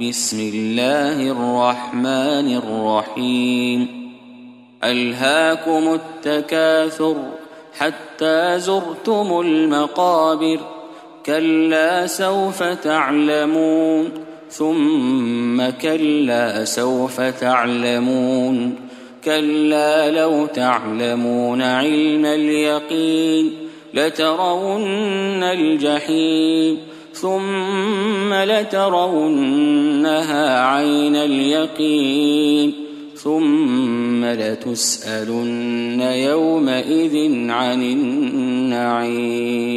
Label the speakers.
Speaker 1: بسم الله الرحمن الرحيم. ألهاكم التكاثر حتى زرتم المقابر كلا سوف تعلمون ثم كلا سوف تعلمون كلا لو تعلمون علم اليقين لترون الجحيم ثم لترونها عين اليقين ثم لتسألن يومئذ عن النعيم.